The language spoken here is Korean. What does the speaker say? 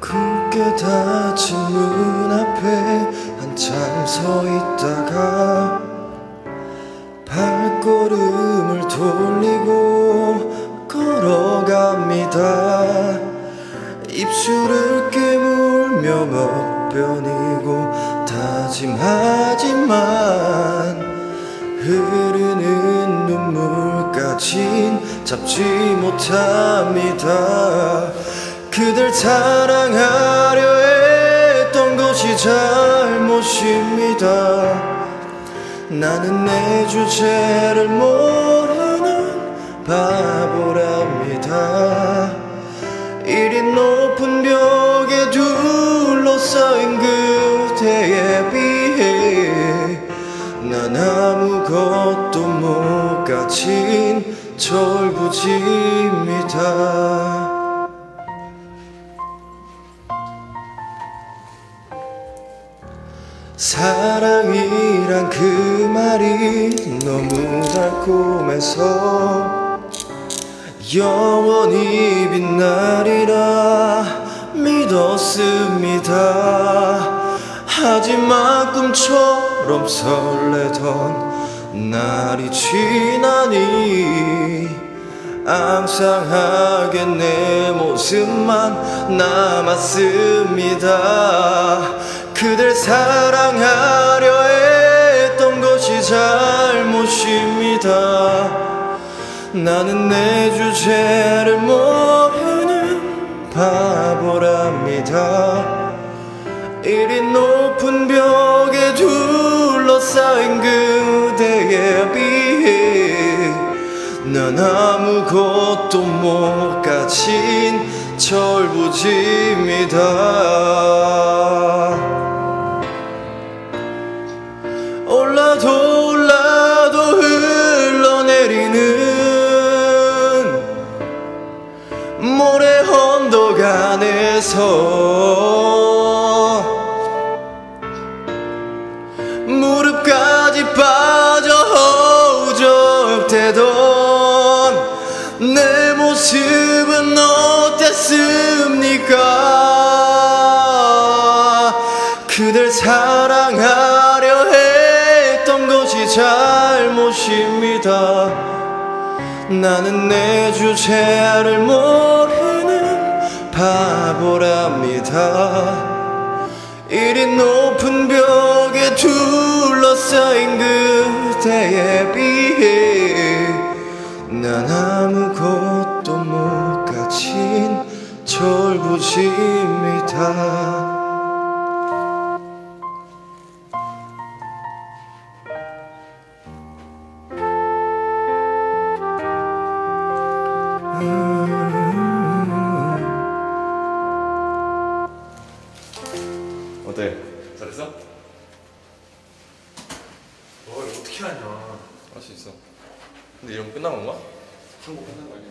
굳게 닫힌 문 앞에 한참 서 있다가 발걸음을 돌리고 걸어갑니다. 입술을 깨물며 몇 번이고 다짐하지만 눈물까진 잡지 못합니다. 그댈 사랑하려 했던 것이 잘못입니다. 나는 내 주제를 모르는 바보랍니다. 이리 높은 벽에 둘러싸인 그대에 비해 난 아무것도 못 가진 절부지입니다. 사랑이란 그 말이 너무 달콤해서 영원히 빛나리라 믿었습니다. 하지만 꿈처럼 설레던 날이 지나니 앙상하게 내 모습만 남았습니다. 그댈 사랑하려 했던 것이 잘못입니다. 나는 내 주제를 모르는 바보랍니다. 이리 높은 벽에 둘러싸인 그대에 비해 난 아무것도 못 가진 절부지입니다. 올라도 올라도 흘러내리는 모래 언덕 안에서 무 내 모습은 어땠습니까? 그댈 사랑하려 했던 것이 잘못입니다. 나는 내 주제를 모르는 바보랍니다. 이리 높은 벽에 둘러싸인 그대에 비해 난 절부지입니다 어때? 잘했어? 뭘 어떻게 하냐 할 수 있어 근데 거 끝난 건가? 한국 끝난 거 아니야?